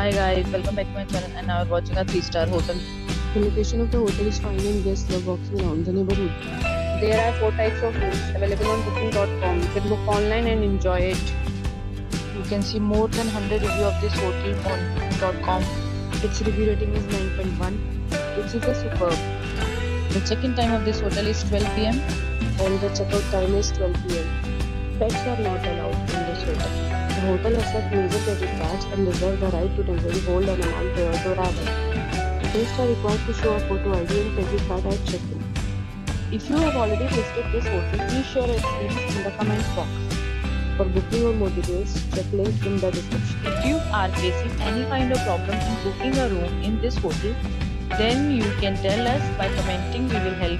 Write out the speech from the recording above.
Hi guys, welcome back to my channel and now we're watching a 3-star hotel. The location of the hotel is fine and guests love walking around the neighborhood. There are four types of rooms available on booking.com. You can book online and enjoy it. You can see more than 100 reviews of this hotel on booking.com. Its review rating is 9.1, which is a superb. The check-in time of this hotel is 12 pm. And the checkout time is 12 pm. Pets are not allowed in this hotel. The hotel accepts major credit cards and reserves the right to temporarily hold an amount prior to arrival. Guests are required to show a photo ID and credit card at check-in. If you have already visited this hotel, please share your experience in the comment box. For booking or more details, check link in the description. If you are facing any kind of problem in booking a room in this hotel, then you can tell us by commenting we will help